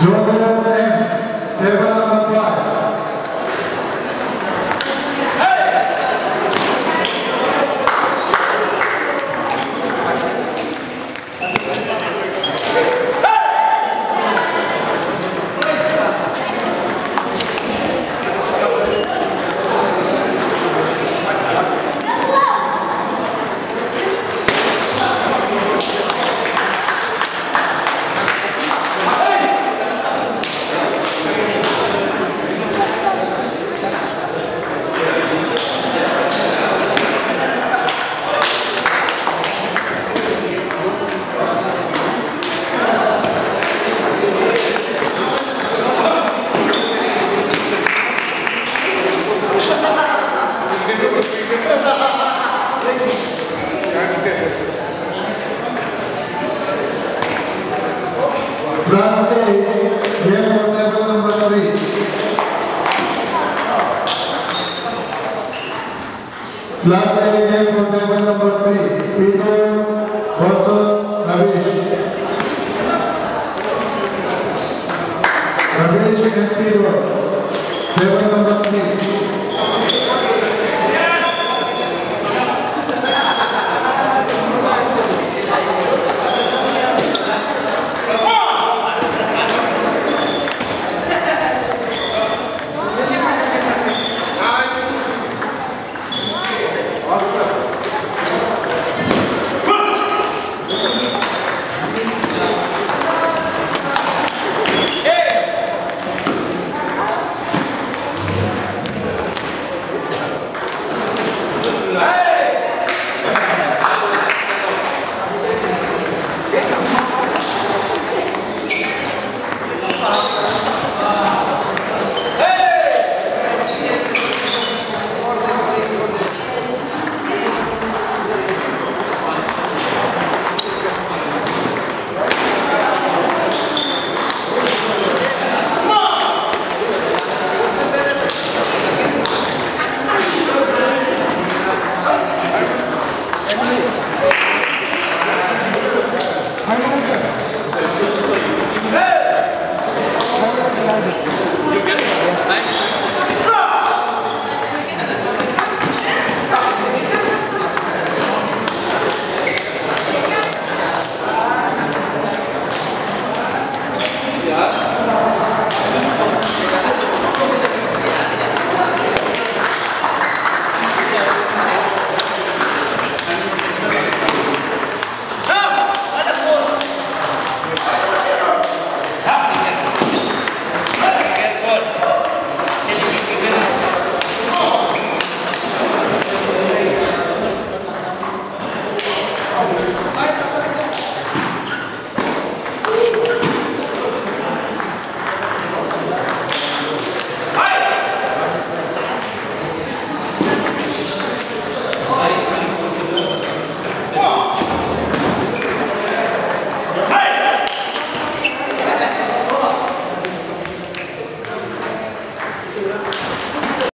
Joseph F. Evans. Class A, game for table number three. Class A game for table number three, Pedro versus Ramesh. Ramesh and Pedro, table number three.